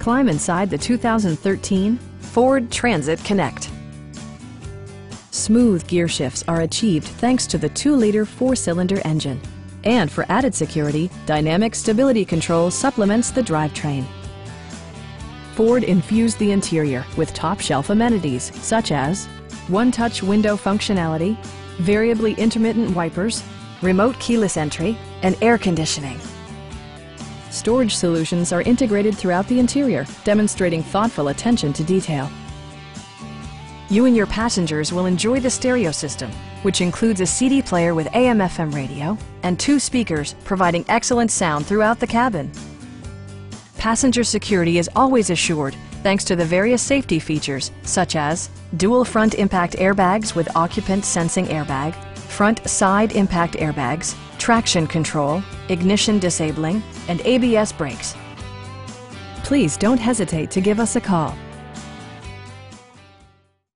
Climb inside the 2013 Ford Transit Connect. Smooth gear shifts are achieved thanks to the 2-liter 4-cylinder engine. And for added security, Dynamic Stability Control supplements the drivetrain. Ford infused the interior with top-shelf amenities such as one-touch window functionality, variably intermittent wipers, remote keyless entry, and air conditioning. Storage solutions are integrated throughout the interior, demonstrating thoughtful attention to detail. You and your passengers will enjoy the stereo system, which includes a CD player with AM-FM radio and two speakers providing excellent sound throughout the cabin. Passenger security is always assured thanks to the various safety features such as dual front impact airbags with occupant sensing airbag, front side impact airbags, traction control, ignition disabling, and ABS brakes. Please don't hesitate to give us a call